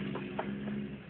Uh-oh.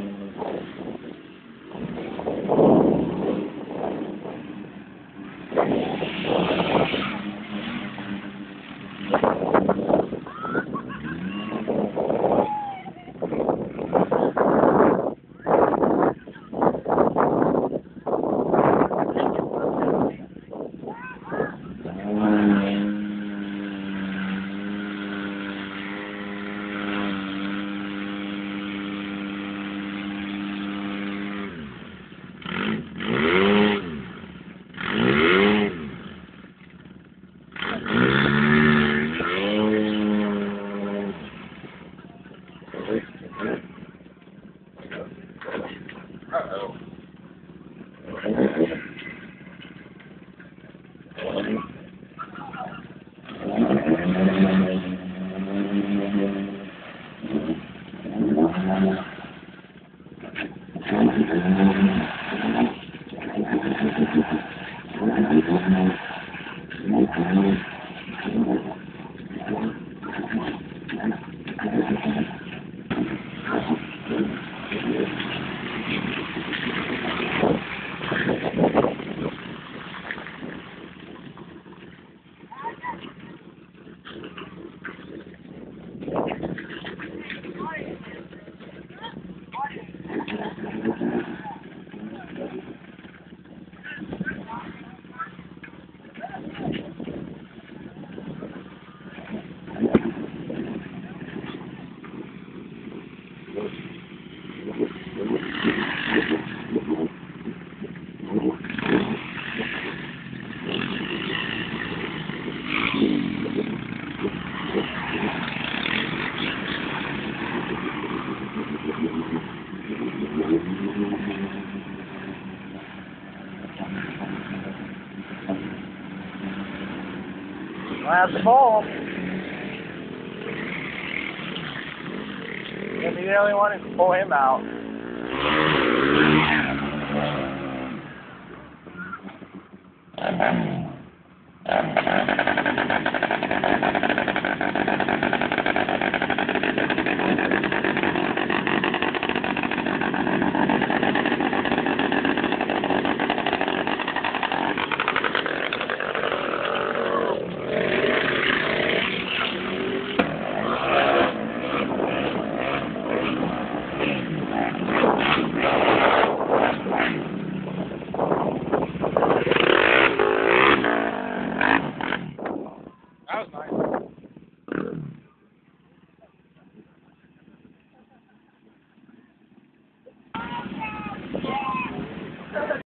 음. Last ball. Gonna be the only one who pull him out. That was nice.